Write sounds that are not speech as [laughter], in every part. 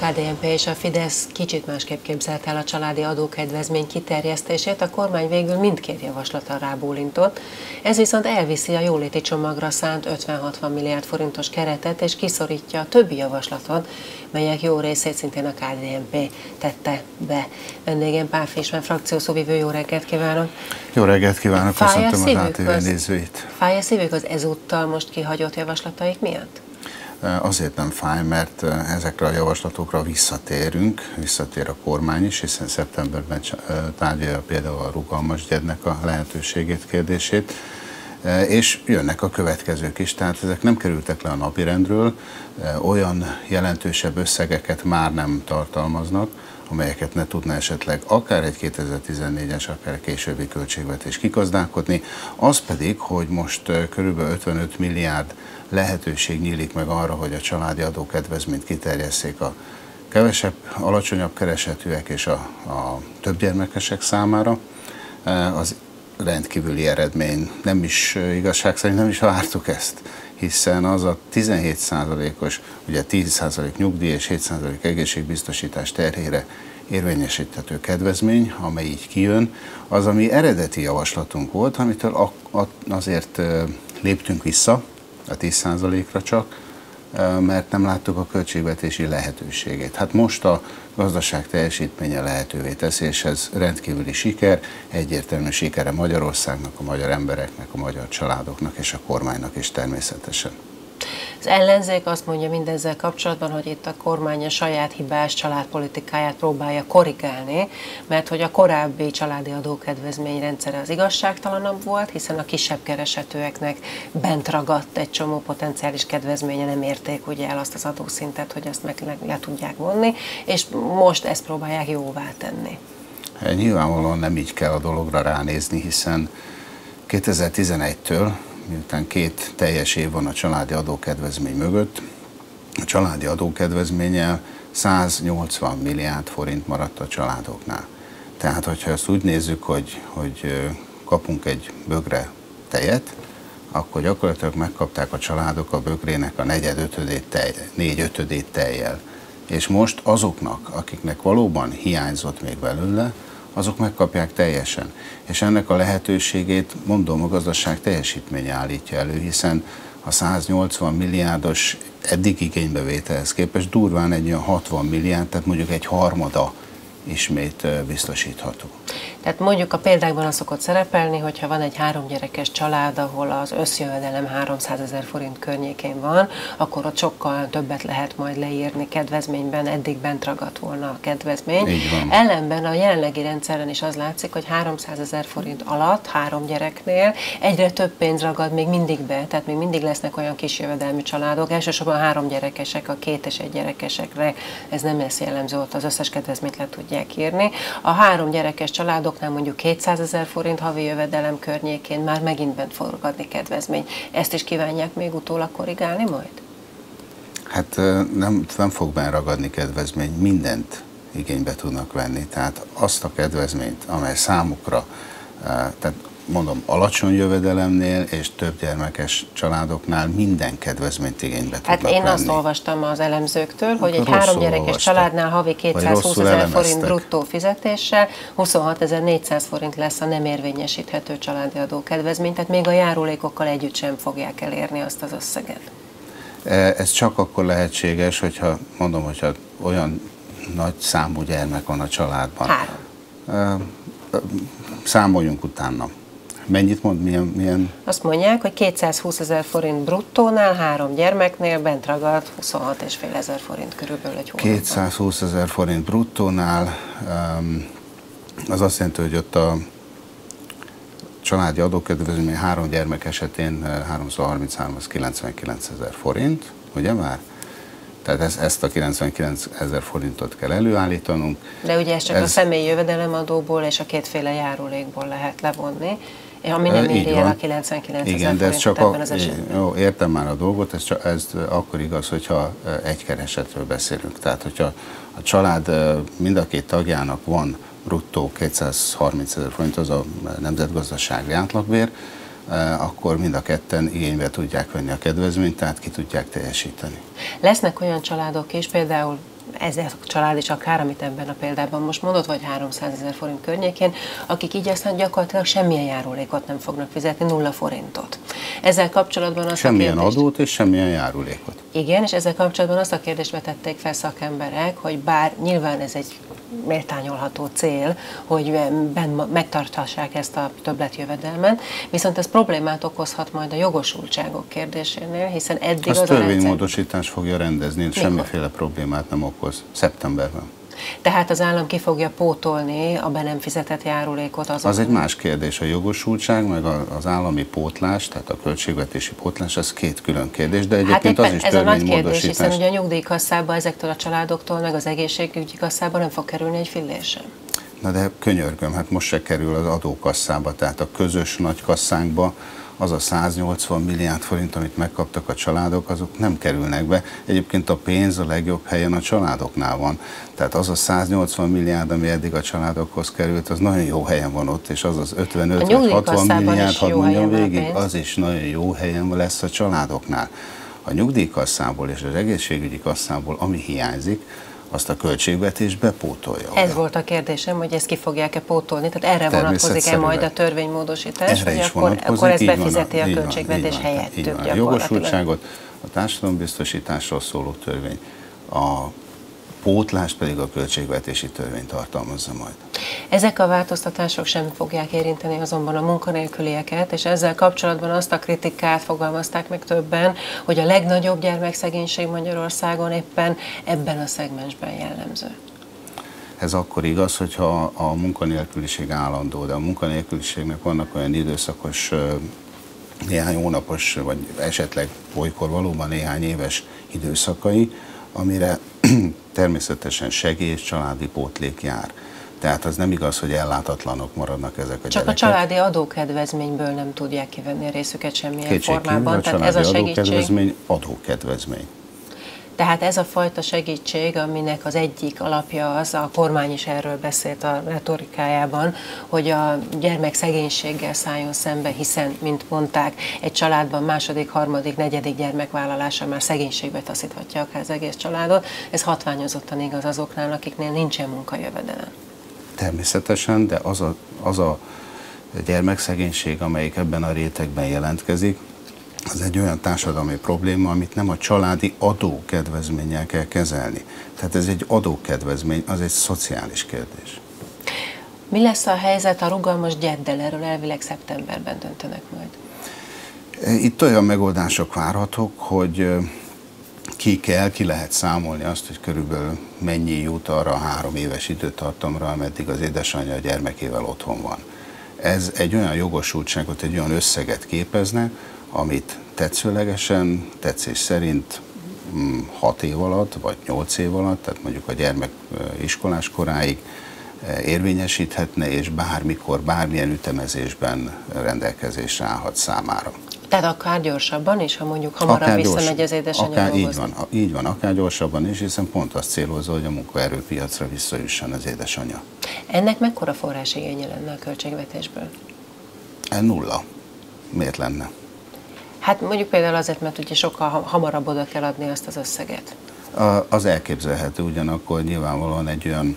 KDNP és a Fidesz kicsit másképp képzelt el a családi adókedvezmény kiterjesztését, a kormány végül mindkét javaslata rábólintott. Ez viszont elviszi a jóléti csomagra szánt 50-60 milliárd forintos keretet, és kiszorítja a többi javaslatot, melyek jó részét szintén a KDNP tette be. Vendégem Pál Fésben, frakciószóvivő, jó reggelt kívánok! Jó reggelt kívánok, köszöntöm az ATV nézőit! Fáj a szívük az ezúttal most kihagyott javaslataik miatt? Azért nem fáj, mert ezekre a javaslatokra visszatérünk, visszatér a kormány is, hiszen szeptemberben tárgyalja például a rugalmas gyednek a lehetőségét, kérdését, és jönnek a következők is, tehát ezek nem kerültek le a napirendről, olyan jelentősebb összegeket már nem tartalmaznak, amelyeket ne tudna esetleg akár egy 2014-es, akár későbbi költségvetés kigazdálkodni. Az pedig, hogy most körülbelül 55 milliárd lehetőség nyílik meg arra, hogy a családi adókedvezményt kiterjesszék a kevesebb, alacsonyabb keresetűek és a, a többgyermekesek számára, az rendkívüli eredmény. Nem is igazság szerint nem is vártuk ezt, hiszen az a 17%-os, ugye 10% nyugdíj és 7% egészségbiztosítás terhére érvényesíthető kedvezmény, amely így kijön, az, ami eredeti javaslatunk volt, amitől azért léptünk vissza, a 10%-ra csak, mert nem láttuk a költségvetési lehetőségét. Hát most a gazdaság teljesítménye lehetővé teszi, és ez rendkívüli siker, egyértelmű sikere Magyarországnak, a magyar embereknek, a magyar családoknak és a kormánynak is természetesen. Az ellenzék azt mondja mindezzel kapcsolatban, hogy itt a kormány a saját hibás családpolitikáját próbálja korrigálni, mert hogy a korábbi családi adókedvezmény rendszere az igazságtalanabb volt, hiszen a kisebb keresetőeknek bent ragadt egy csomó potenciális kedvezménye, nem érték ugye el azt az adószintet, hogy azt meg le tudják vonni, és most ezt próbálják jóvá tenni. Nyilvánvalóan nem így kell a dologra ránézni, hiszen 2011-től miután két teljes év van a családi adókedvezmény mögött, a családi adókedvezménnyel 180 milliárd forint maradt a családoknál. Tehát, hogyha ezt úgy nézzük, hogy, hogy kapunk egy bögre tejet, akkor gyakorlatilag megkapták a családok a bögrének a negyed ötödét tej, négy ötödét tejjel. És most azoknak, akiknek valóban hiányzott még belőle, azok megkapják teljesen. És ennek a lehetőségét, mondom, a gazdaság teljesítménye állítja elő, hiszen a 180 milliárdos eddig igénybevételhez képest durván egy olyan 60 milliárd, tehát mondjuk egy harmada ismét biztosítható. Tehát mondjuk a példákban az szokott szerepelni, hogyha van egy három gyerekes család, ahol az összjövedelem 300 ezer forint környékén van, akkor ott sokkal többet lehet majd leírni kedvezményben, eddig bent ragadt volna a kedvezmény. Ellenben a jelenlegi rendszeren is az látszik, hogy 300 ezer forint alatt három gyereknél egyre több pénz ragad még mindig be, tehát még mindig lesznek olyan kis jövedelmű családok, elsősorban három gyerekesek, a két és egy gyerekesekre, ez nem lesz jellemző, ott az összes kedvezményt le tudják írni. A három gyerekes családok családoknál mondjuk 200 ezer forint havi jövedelem környékén már megint bent forgadni kedvezmény. Ezt is kívánják még utólag korrigálni majd? Hát nem, nem fog ragadni kedvezmény, mindent igénybe tudnak venni. Tehát azt a kedvezményt, amely számukra, tehát mondom, alacsony jövedelemnél és több gyermekes családoknál minden kedvezményt igénybe hát tudnak én venni. azt olvastam az elemzőktől, hogy egy három gyerekes olvastam. családnál havi 220 ezer forint bruttó fizetéssel 26.400 forint lesz a nem érvényesíthető családi adókedvezmény, tehát még a járulékokkal együtt sem fogják elérni azt az összeget. E, ez csak akkor lehetséges, hogyha mondom, hogyha olyan nagy számú gyermek van a családban. Három. E, e, számoljunk utána. Mennyit mond, milyen, milyen? Azt mondják, hogy 220 ezer forint bruttónál, három gyermeknél bent ragadt 26,5 ezer forint körülbelül egy hónapban. 220 ezer forint bruttónál, az azt jelenti, hogy ott a családi adókedvezmény három gyermek esetén 333 az 99 ezer forint, ugye már? Tehát ezt, ezt a 99 ezer forintot kell előállítanunk. De ugye ez csak ez... a személyi jövedelemadóból és a kétféle járulékból lehet levonni. Ami nem éri el a 99 Igen, de ez csak az jó, értem már a dolgot, ez, csak, ez akkor igaz, hogyha egy keresetről beszélünk. Tehát, hogyha a család mind a két tagjának van bruttó 230 ezer forint, az a nemzetgazdasági átlagbér, akkor mind a ketten igénybe tudják venni a kedvezményt, tehát ki tudják teljesíteni. Lesznek olyan családok is, például ezer család is akár, amit ebben a példában most mondott, vagy 300 ezer forint környékén, akik így aztán gyakorlatilag semmilyen járulékot nem fognak fizetni, nulla forintot. Ezzel kapcsolatban azt Semmilyen a kérdést, adót és semmilyen járulékot. Igen, és ezzel kapcsolatban azt a kérdést vetették fel szakemberek, hogy bár nyilván ez egy méltányolható cél, hogy ben megtarthassák ezt a többletjövedelmet, viszont ez problémát okozhat majd a jogosultságok kérdésénél, hiszen eddig Azt az a rendszer... törvénymódosítás fogja rendezni, semmiféle problémát nem okoz. Szeptemberben. Tehát az állam ki fogja pótolni a be nem fizetett járulékot azoknak? Az egy más kérdés. A jogosultság, meg az állami pótlás, tehát a költségvetési pótlás, ez két külön kérdés, de egyébként hát az is ez a nagy kérdés, hiszen ugye a nyugdíjkasszába ezektől a családoktól, meg az egészségügyi kasszába nem fog kerülni egy fillér sem. Na de könyörgöm, hát most se kerül az adókasszába, tehát a közös nagy kasszánkba az a 180 milliárd forint, amit megkaptak a családok, azok nem kerülnek be. Egyébként a pénz a legjobb helyen a családoknál van. Tehát az a 180 milliárd, ami eddig a családokhoz került, az nagyon jó helyen van ott, és az az 55 vagy 60 milliárd, hadd mondjam végig, az is nagyon jó helyen lesz a családoknál. A nyugdíjkasszából és az egészségügyi kasszából, ami hiányzik, azt a költségvetés bepótolja. Ez volt a kérdésem, hogy ezt ki fogják-e pótolni, tehát erre vonatkozik-e majd a törvénymódosítás, erre hogy is akkor, akkor ezt befizeti van, a költségvetés van, helyettük A jogosultságot, a társadalombiztosításról szóló törvény, a pótlást pedig a költségvetési törvény tartalmazza majd. Ezek a változtatások sem fogják érinteni azonban a munkanélkülieket, és ezzel kapcsolatban azt a kritikát fogalmazták meg többen, hogy a legnagyobb gyermekszegénység Magyarországon éppen ebben a szegmensben jellemző. Ez akkor igaz, hogyha a munkanélküliség állandó, de a munkanélküliségnek vannak olyan időszakos, néhány hónapos, vagy esetleg olykor valóban néhány éves időszakai, amire [clears throat] természetesen segély és családi pótlék jár. Tehát az nem igaz, hogy ellátatlanok maradnak ezek a Csak gyerekek. a családi adókedvezményből nem tudják kivenni a részüket semmilyen Kétségkívül formában. a Tehát ez a segítség. adókedvezmény adókedvezmény. Tehát ez a fajta segítség, aminek az egyik alapja az, a kormány is erről beszélt a retorikájában, hogy a gyermek szegénységgel szálljon szembe, hiszen, mint mondták, egy családban második, harmadik, negyedik gyermekvállalása már szegénységbe taszíthatja akár az egész családot. Ez hatványozottan igaz azoknál, akiknél nincsen munkajövedelem. Természetesen, de az a, az a gyermekszegénység, amelyik ebben a rétegben jelentkezik, az egy olyan társadalmi probléma, amit nem a családi adókedvezménnyel kell kezelni. Tehát ez egy adókedvezmény, az egy szociális kérdés. Mi lesz a helyzet a rugalmas gyeddel? Erről elvileg szeptemberben döntenek majd. Itt olyan megoldások várhatók, hogy ki kell, ki lehet számolni azt, hogy körülbelül mennyi jut arra a három éves időtartamra, ameddig az édesanyja a gyermekével otthon van. Ez egy olyan jogosultságot, egy olyan összeget képezne, amit tetszőlegesen, tetszés szerint 6 mm, év alatt, vagy 8 év alatt, tehát mondjuk a gyermek iskolás koráig érvényesíthetne, és bármikor, bármilyen ütemezésben rendelkezésre állhat számára. Tehát akár gyorsabban is, ha mondjuk hamarabb akár visszamegy gyors, az édesanyja akár, így van, így van, akár gyorsabban is, hiszen pont azt célozza, hogy a munkaerőpiacra visszajusson az édesanyja. Ennek mekkora forrásigénye lenne a költségvetésből? E nulla. Miért lenne? Hát mondjuk például azért, mert ugye sokkal hamarabb oda kell adni azt az összeget. Az elképzelhető, ugyanakkor nyilvánvalóan egy olyan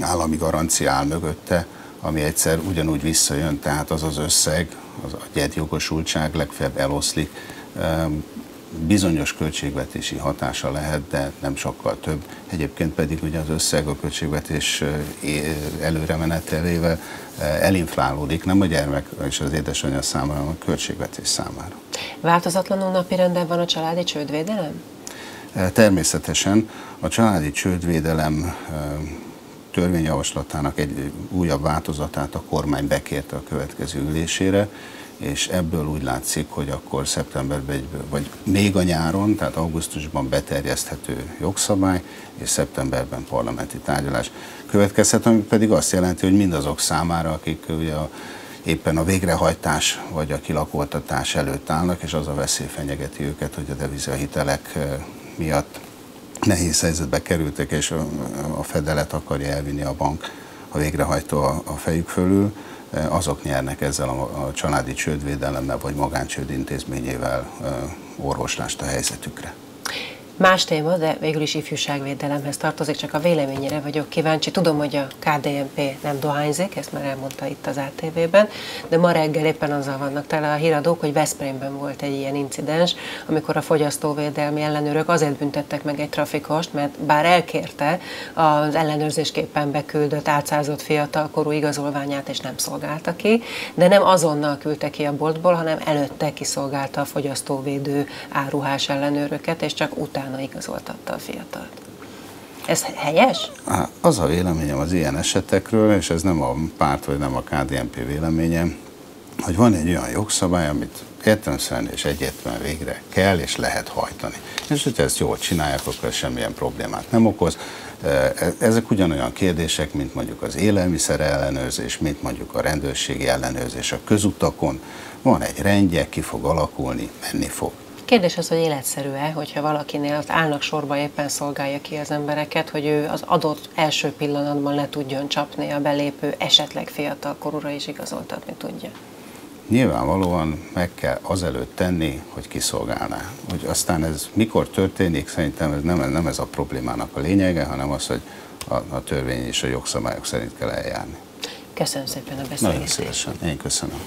állami garancia áll mögötte, ami egyszer ugyanúgy visszajön, tehát az az összeg, az a gyedjogosultság legfeljebb eloszlik. Bizonyos költségvetési hatása lehet, de nem sokkal több. Egyébként pedig ugye az összeg a költségvetés előremenetelével elinflálódik, nem a gyermek és az édesanyja számára, hanem a költségvetés számára. Változatlanul napirenden van a családi csődvédelem? Természetesen a családi csődvédelem törvényjavaslatának egy újabb változatát a kormány bekérte a következő ülésére, és ebből úgy látszik, hogy akkor szeptemberben, vagy még a nyáron, tehát augusztusban beterjeszthető jogszabály, és szeptemberben parlamenti tárgyalás. Következhet, ami pedig azt jelenti, hogy mindazok számára, akik ugye a, éppen a végrehajtás vagy a kilakoltatás előtt állnak, és az a veszély fenyegeti őket, hogy a devizahitelek miatt nehéz helyzetbe kerültek, és a fedelet akarja elvinni a bank a végrehajtó a fejük fölül, azok nyernek ezzel a, családi csődvédelemmel vagy magáncsőd intézményével orvoslást a helyzetükre. Más téma, de végül is ifjúságvédelemhez tartozik, csak a véleményére vagyok kíváncsi. Tudom, hogy a KDNP nem dohányzik, ezt már elmondta itt az ATV-ben, de ma reggel éppen azzal vannak tele a híradók, hogy Veszprémben volt egy ilyen incidens, amikor a fogyasztóvédelmi ellenőrök azért büntettek meg egy trafikost, mert bár elkérte az ellenőrzésképpen beküldött átszázott fiatalkorú igazolványát, és nem szolgálta ki, de nem azonnal küldte ki a boltból, hanem előtte kiszolgálta a fogyasztóvédő áruhás ellenőröket, és csak utána utána igazoltatta a fiatalt. Ez helyes? Az a véleményem az ilyen esetekről, és ez nem a párt vagy nem a KDNP véleménye, hogy van egy olyan jogszabály, amit értelemszerűen és egyetlen végre kell és lehet hajtani. És hogyha ezt jól csinálják, akkor semmilyen problémát nem okoz. E, ezek ugyanolyan kérdések, mint mondjuk az élelmiszer ellenőrzés, mint mondjuk a rendőrségi ellenőrzés a közutakon. Van egy rendje, ki fog alakulni, menni fog. Kérdés az, hogy életszerű-e, hogyha valakinél az állnak sorba éppen szolgálja ki az embereket, hogy ő az adott első pillanatban le tudjon csapni a belépő, esetleg fiatal korúra is igazoltatni tudja. Nyilvánvalóan meg kell azelőtt tenni, hogy kiszolgálná. Hogy aztán ez mikor történik, szerintem ez nem, nem ez a problémának a lényege, hanem az, hogy a, a törvény és a jogszabályok szerint kell eljárni. Köszönöm szépen a beszélgetést. Nagyon szívesen. Én köszönöm.